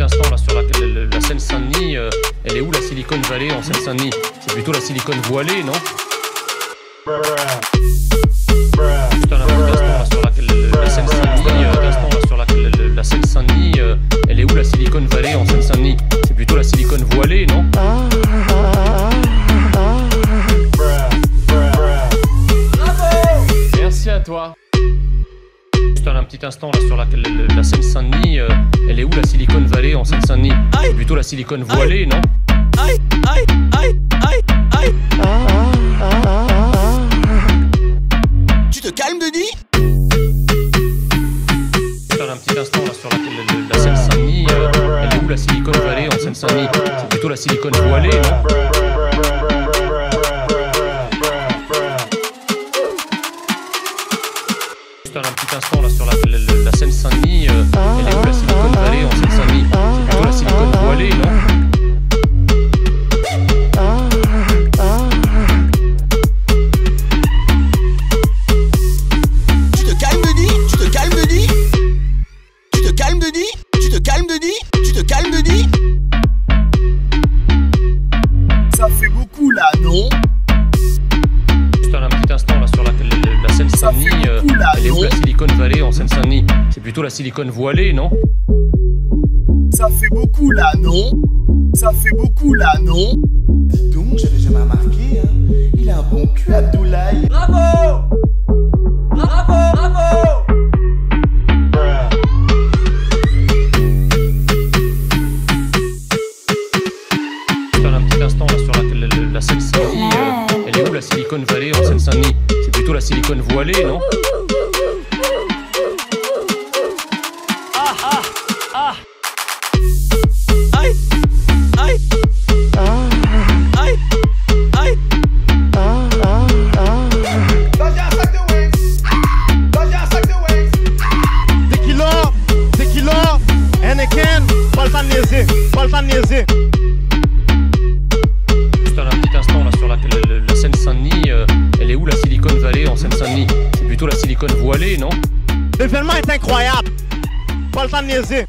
instant là sur la, la, la Seine-Saint-Denis. euh, elle est où la Silicon Valley en Seine-Saint-Denis? C'est plutôt la Silicon voilée, non? Juste un instant là sur la, la, Seine-Saint-Denis. euh, sur la, Seine-Saint-Denis. euh, elle est où la Silicon Valley en Seine-Saint-Denis? C'est plutôt la Silicon voilée, non? Merci à toi. Juste un petit instant là sur la Seine-Saint-Denis. Est où la Silicon Valley en Seine-Saint-Denis C'est plutôt la Silicon voilée, non Tu te calmes, Denis Juste un petit instant là sur la, la, la- la Seine-Saint-Denis. euh, elle est où la Silicon Valley en Seine-Saint-Denis C'est plutôt la Silicon voilée, non Juste un petit instant là sur la, non Juste un petit instant là sur la, la, la- la Seine-Saint-Denis. Euh, elle est où la Silicon Valley en Seine-Saint-Denis C'est plutôt la Silicon voilée, non Ça fait beaucoup là, non Ça fait beaucoup là, non Donc, j'avais jamais remarqué, hein. Il a un bon cul, Abdoulaye. Bravo un petit instant là sur la, la, la- la euh, elle est où la Silicon Valley en Seine-Saint-Denis? C'est plutôt la Silicon voilée, non? Aïe Aïe Aïe Aïe. Juste C'est plutôt la Silicon voilée, non? L'événement est incroyable. Baltanese.